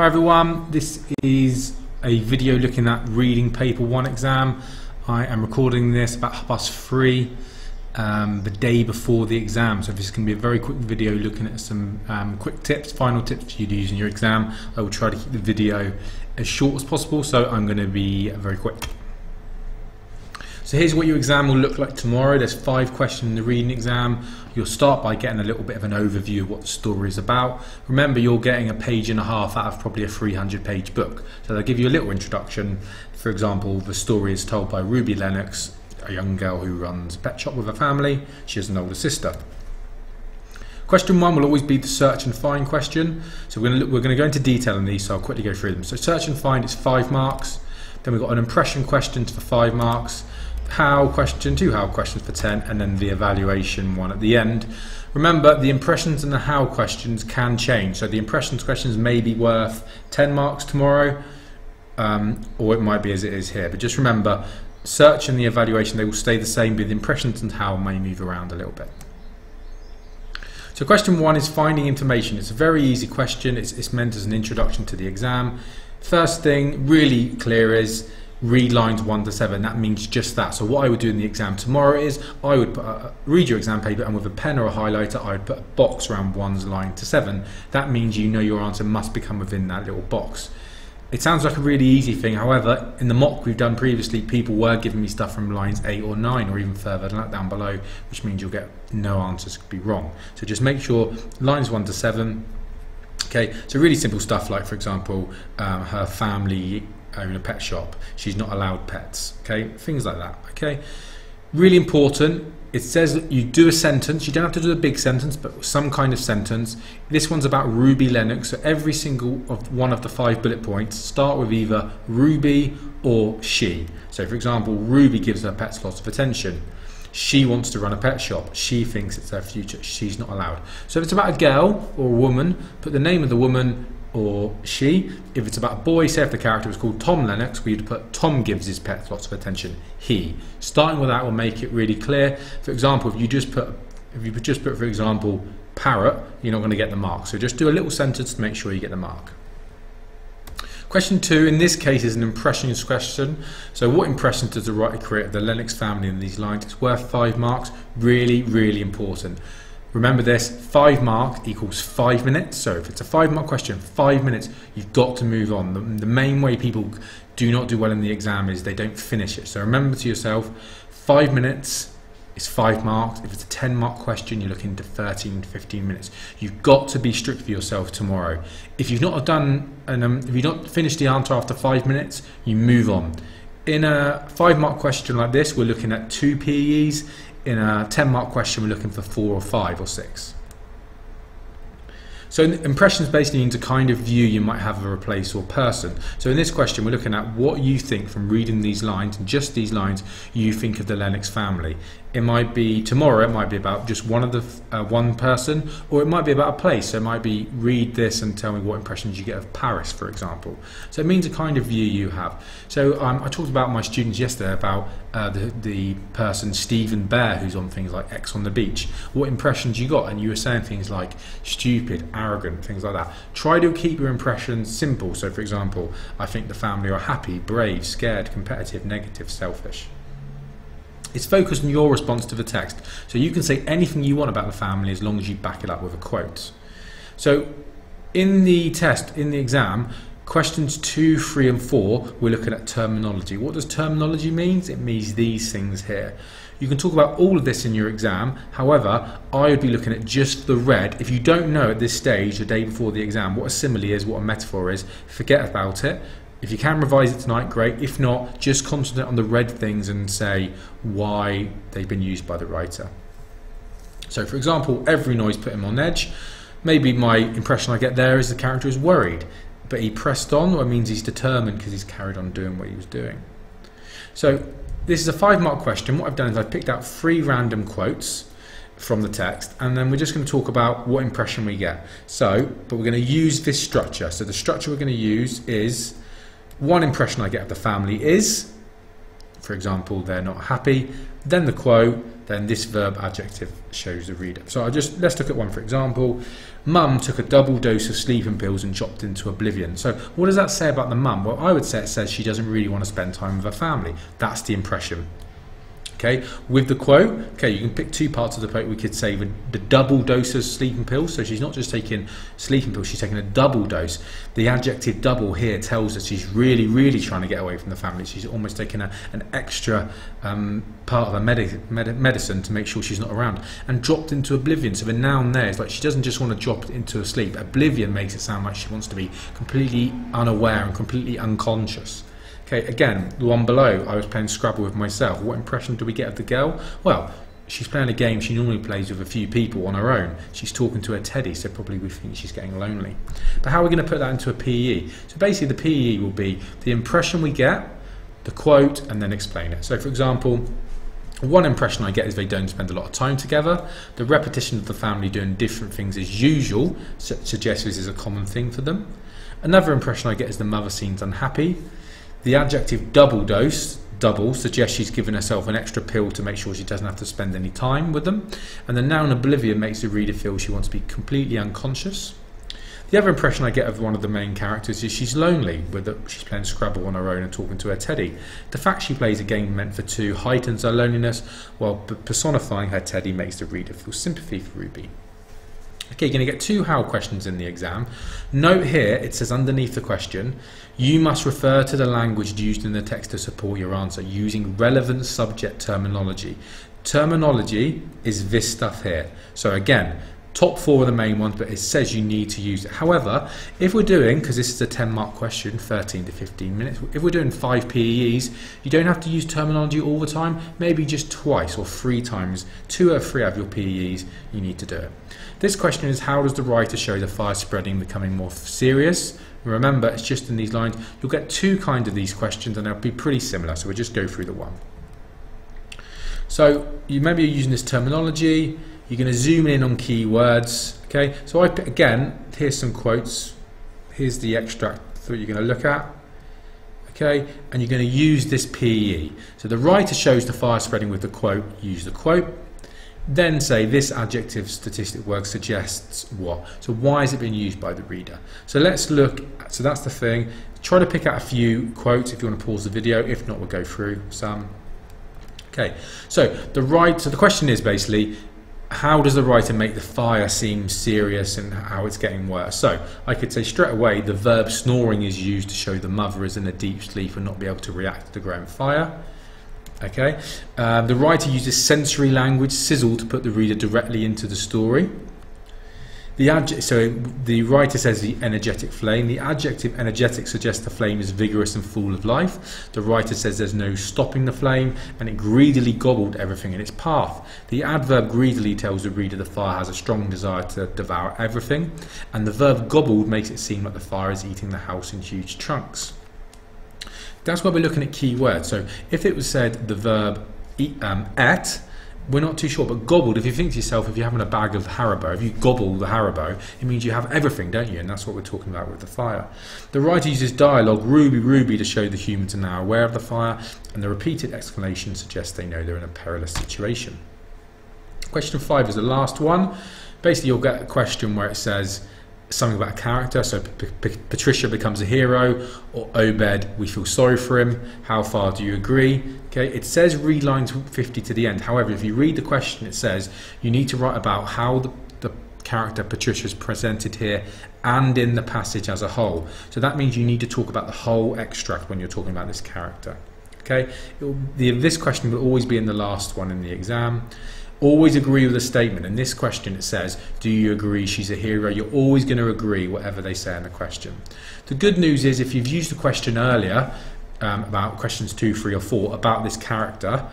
Hi everyone, this is a video looking at reading paper one exam. I am recording this about half past three um, the day before the exam. So this is going to be a very quick video looking at some um, quick tips, final tips for you to use in your exam. I will try to keep the video as short as possible, so I'm going to be very quick. So here's what your exam will look like tomorrow. There's five questions in the reading exam. You'll start by getting a little bit of an overview of what the story is about. Remember, you're getting a page and a half out of probably a 300 page book. So they'll give you a little introduction. For example, the story is told by Ruby Lennox, a young girl who runs a pet shop with her family. She has an older sister. Question one will always be the search and find question. So we're going to, look, we're going to go into detail on these, so I'll quickly go through them. So search and find is five marks. Then we've got an impression question for five marks how question, two how questions for 10, and then the evaluation one at the end. Remember, the impressions and the how questions can change. So the impressions questions may be worth 10 marks tomorrow, um, or it might be as it is here. But just remember, search and the evaluation, they will stay the same, but the impressions and how may move around a little bit. So question one is finding information. It's a very easy question. It's, it's meant as an introduction to the exam. First thing, really clear is read lines 1 to 7 that means just that. So what I would do in the exam tomorrow is I would uh, read your exam paper and with a pen or a highlighter I would put a box around 1's line to 7 that means you know your answer must become within that little box. It sounds like a really easy thing. However in the mock we've done previously people were giving me stuff from lines 8 or 9 or even further down below which means you'll get no answers could be wrong. So just make sure lines 1 to 7 Okay, so really simple stuff like, for example, um, her family own a pet shop. She's not allowed pets. Okay, things like that. Okay, really important. It says that you do a sentence. You don't have to do a big sentence, but some kind of sentence. This one's about Ruby Lennox. So every single of one of the five bullet points start with either Ruby or she. So, for example, Ruby gives her pets lots of attention. She wants to run a pet shop. She thinks it's her future. She's not allowed. So if it's about a girl or a woman, put the name of the woman or she. If it's about a boy, say if the character was called Tom Lennox, we'd put Tom gives his pets lots of attention. He. Starting with that will make it really clear. For example, if you just put if you just put, for example, parrot, you're not going to get the mark. So just do a little sentence to make sure you get the mark. Question two, in this case, is an impressions question. So what impressions does the writer create of the Lennox family in these lines? It's worth five marks. Really, really important. Remember this, five mark equals five minutes. So if it's a five mark question, five minutes, you've got to move on. The, the, main way people do not do well in the exam is they don't finish it. So remember to yourself, five minutes is five marks. If it's a 10 mark question, you're looking to 13, 15 minutes. You've got to be strict for yourself tomorrow. If you've not done, and um, if you've not finished the answer after five minutes, you move on. In a five mark question like this, we're looking at two PEs in a 10 mark question, we're looking for four or five or six. So impressions basically means a kind of view you might have of a place or person. So in this question, we're looking at what you think from reading these lines, and just these lines, you think of the Lennox family. It might be tomorrow. It might be about just one of the uh, one person, or it might be about a place. So it might be read this and tell me what impressions you get of Paris, for example. So it means a kind of view you have. So um, I talked about my students yesterday about uh, the the person Stephen Bear, who's on things like Ex on the Beach. What impressions you got? And you were saying things like stupid, arrogant, things like that. Try to keep your impressions simple. So for example, I think the family are happy, brave, scared, competitive, negative, selfish. It's focused on your response to the text. So you can say anything you want about the family as long as you back it up with a quote. So in the test, in the exam, questions two, three, and four, we're looking at terminology. What does terminology mean? It means these things here. You can talk about all of this in your exam. However, I would be looking at just the red. If you don't know at this stage, the day before the exam, what a simile is, what a metaphor is, forget about it. If you can revise it tonight, great. If not, just concentrate on the red things and say why they've been used by the writer. So for example, every noise put him on edge. Maybe my impression I get there is the character is worried, but he pressed on, or it means he's determined because he's carried on doing what he was doing. So this is a five mark question. What I've done is I've picked out three random quotes from the text and then we're just going to talk about what impression we get. So, but we're going to use this structure. So the structure we're going to use is one impression I get of the family is, for example, they're not happy, then the quote, then this verb adjective shows the reader. So I just let's look at one for example. Mum took a double dose of sleeping pills and dropped into oblivion. So what does that say about the mum? Well, I would say it says she doesn't really want to spend time with her family. That's the impression. Okay, with the quote, okay, you can pick two parts of the quote. We could say the, the double dose of sleeping pills. So she's not just taking sleeping pills, she's taking a double dose. The adjective double here tells us she's really, really trying to get away from the family. She's almost taking a, an extra um, part of her med- medicine to make sure she's not around. And dropped into oblivion. So the noun there is like she doesn't just want to drop into a sleep. Oblivion makes it sound like she wants to be completely unaware and completely unconscious. Okay, again, the one below, I was playing Scrabble with myself. What impression do we get of the girl? Well, she's playing a game she normally plays with a few people on her own. She's talking to her teddy, so probably we think she's getting lonely. But how are we going to put that into a PE? So basically, the PE will be the impression we get, the quote, and then explain it. So, for example, one impression I get is they don't spend a lot of time together. The repetition of the family doing different things as usual suggests this is a common thing for them. Another impression I get is the mother seems unhappy. The adjective double dose, double, suggests she's given herself an extra pill to make sure she doesn't have to spend any time with them. And the noun oblivion makes the reader feel she wants to be completely unconscious. The other impression I get of one of the main characters is she's lonely, with she's playing Scrabble on her own and talking to her teddy. The fact she plays a game meant for two heightens her loneliness, while personifying her teddy makes the reader feel sympathy for Ruby. Okay, you're going to get two how questions in the exam. Note here, it says underneath the question, you must refer to the language used in the text to support your answer using relevant subject terminology. Terminology is this stuff here. So again, top four are the main ones, but it says you need to use it. However, if we're doing, because this is a 10 mark question, 13 to 15 minutes, if we're doing five PEs, you don't have to use terminology all the time, maybe just twice or three times, two or three of your PEs, you need to do it. This question is how does the writer show the fire spreading becoming more serious? Remember, it's just in these lines. You'll get two kinds of these questions and they'll be pretty similar, so we'll just go through the one. So you maybe you're using this terminology, you're going to zoom in on keywords. Okay, so I again, here's some quotes. Here's the extract that you're going to look at. Okay, and you're going to use this PE. So the writer shows the fire spreading with the quote, use the quote. Then say this adjective statistic work suggests what. So why is it being used by the reader? So let's look, so that's the thing. Try to pick out a few quotes if you want to pause the video. If not, we'll go through some. Okay, so the right, so the question is basically, how does the writer make the fire seem serious and how it's getting worse? So I could say straight away the verb snoring is used to show the mother is in a deep sleep and not be able to react to the growing fire. Okay, um, the writer uses sensory language, sizzle, to put the reader directly into the story. The so the writer says the energetic flame. The adjective energetic suggests the flame is vigorous and full of life. The writer says there's no stopping the flame and it greedily gobbled everything in its path. The adverb greedily tells the reader the fire has a strong desire to devour everything. And the verb gobbled makes it seem like the fire is eating the house in huge chunks. That's why we're looking at key words. So if it was said the verb eat, um, et, we're not too sure, but gobbled, if you think to yourself, if you're having a bag of Haribo, if you gobble the Haribo, it means you have everything, don't you? And that's what we're talking about with the fire. The writer uses dialogue, Ruby, Ruby, to show the humans are now aware of the fire, and the repeated exclamation suggests they know they're in a perilous situation. Question five is the last one. Basically, you'll get a question where it says, something about a character. So P P Patricia becomes a hero, or Obed, we feel sorry for him. How far do you agree? Okay, it says read lines 50 to the end. However, if you read the question, it says you need to write about how the, the character Patricia is presented here and in the passage as a whole. So that means you need to talk about the whole extract when you're talking about this character. Okay, will, the, this question will always be in the last one in the exam always agree with a statement. In this question, it says, Do you agree she's a hero? You're always going to agree whatever they say in the question. The good news is, if you've used the question earlier, um, about questions two, three, or four, about this character,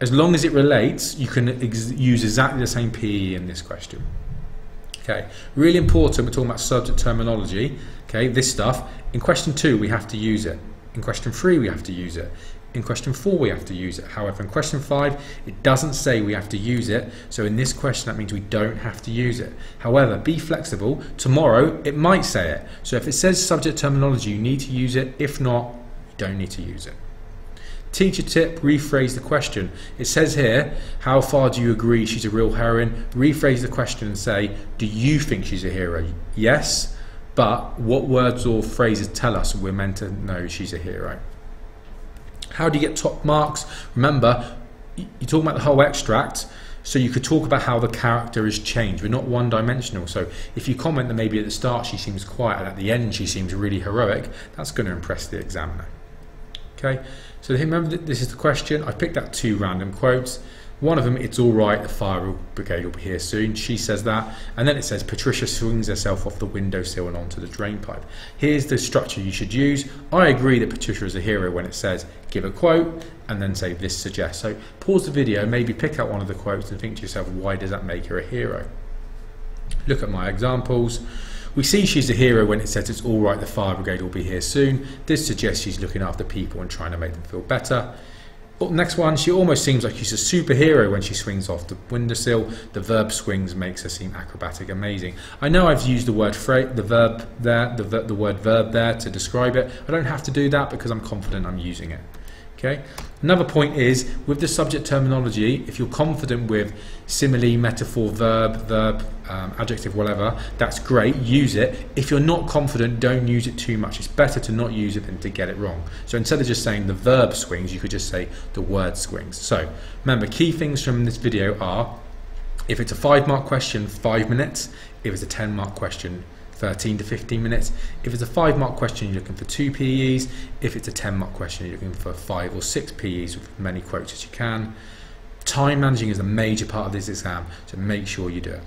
as long as it relates, you can ex use exactly the same PE in this question. Okay, really important, we're talking about subject terminology. Okay, this stuff. In question two, we have to use it. In question three, we have to use it. In question four, we have to use it. However, in question five, it doesn't say we have to use it. So in this question, that means we don't have to use it. However, be flexible. Tomorrow, it might say it. So if it says subject terminology, you need to use it. If not, you don't need to use it. Teacher tip, rephrase the question. It says here, how far do you agree she's a real heroine? Rephrase the question and say, do you think she's a hero? Yes, but what words or phrases tell us we're meant to know she's a hero? How do you get top marks? Remember, you're talking about the whole extract. So you could talk about how the character has changed. We're not one dimensional. So if you comment that maybe at the start she seems quiet and at the end she seems really heroic, that's going to impress the examiner. Okay, so remember that this is the question. I picked out two random quotes. One of them, it's all right, the fire brigade will be here soon. She says that. And then it says, Patricia swings herself off the windowsill and onto the drain pipe. Here's the structure you should use. I agree that Patricia is a hero when it says, give a quote, and then say, this suggests. So pause the video, maybe pick out one of the quotes and think to yourself, why does that make her a hero? Look at my examples. We see she's a hero when it says it's all right, the fire brigade will be here soon. This suggests she's looking after people and trying to make them feel better. Next one, she almost seems like she's a superhero when she swings off the windowsill. The verb swings makes her seem acrobatic, amazing. I know I've used the word the verb there, the, the word verb there to describe it. I don't have to do that because I'm confident I'm using it. Okay. Another point is with the subject terminology, if you're confident with simile, metaphor, verb, verb, um, adjective, whatever, that's great. Use it. If you're not confident, don't use it too much. It's better to not use it than to get it wrong. So instead of just saying the verb swings, you could just say the word swings. So remember, key things from this video are if it's a five mark question, five minutes. If it's a 10 mark question, 13 to 15 minutes. If it's a five mark question, you're looking for two PEs. If it's a 10 mark question, you're looking for five or six PEs with as many quotes as you can. Time managing is a major part of this exam, so make sure you do it.